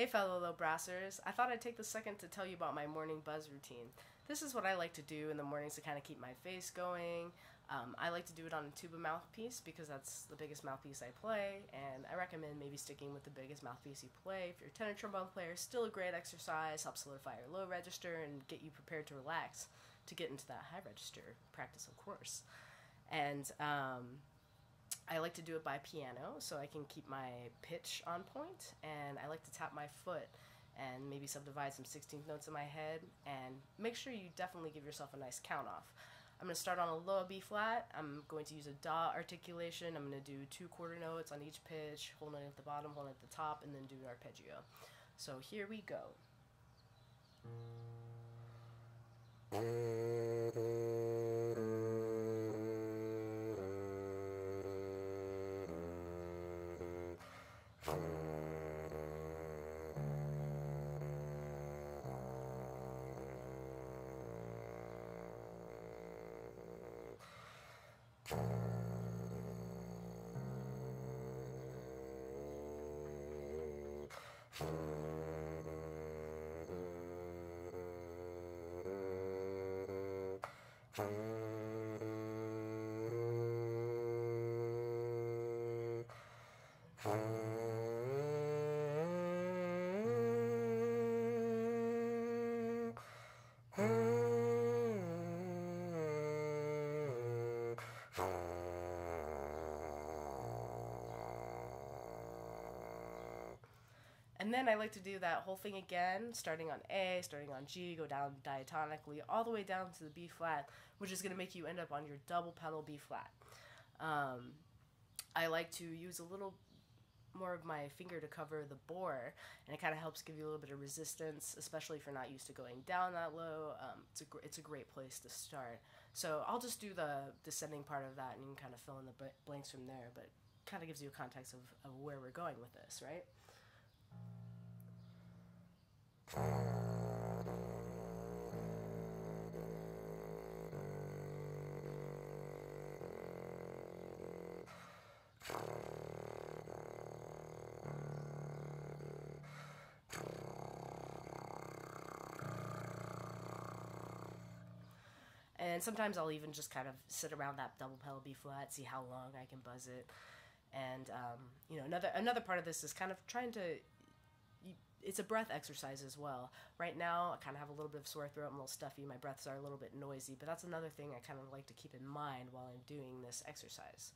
Hey, fellow low brassers. I thought I'd take the second to tell you about my morning buzz routine. This is what I like to do in the mornings to kind of keep my face going. Um, I like to do it on a tuba mouthpiece because that's the biggest mouthpiece I play, and I recommend maybe sticking with the biggest mouthpiece you play. If you're a tenor trombone player, still a great exercise, helps solidify your low register and get you prepared to relax to get into that high register practice, of course. And um, I like to do it by piano so I can keep my pitch on point, and I like to tap my foot and maybe subdivide some 16th notes in my head and make sure you definitely give yourself a nice count off. I'm going to start on a low B flat. I'm going to use a da articulation. I'm going to do two quarter notes on each pitch, hold note at the bottom, hold note at the top, and then do an arpeggio. So here we go. Mm-hmm. And then I like to do that whole thing again, starting on A, starting on G, go down diatonically, all the way down to the B flat, which is going to make you end up on your double pedal B flat. Um, I like to use a little more of my finger to cover the bore, and it kind of helps give you a little bit of resistance, especially if you're not used to going down that low. Um, it's a gr- it's a great place to start. So I'll just do the descending part of that, and you can kind of fill in the blanks from there. But kind of gives you a context of, of where we're going with this, right? And sometimes I'll even just kind of sit around that double pedal B flat, see how long I can buzz it. And um, you know, another another part of this is kind of trying to. it's a breath exercise as well. Right now, I kind of have a little bit of sore throat. I'm a little stuffy. My breaths are a little bit noisy, but that's another thing I kind of like to keep in mind while I'm doing this exercise.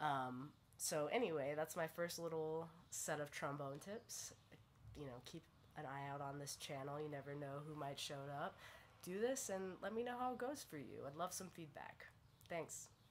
Um, so anyway, that's my first little set of trombone tips. You know, keep an eye out on this channel. You never know who might show up do this and let me know how it goes for you. I'd love some feedback. Thanks.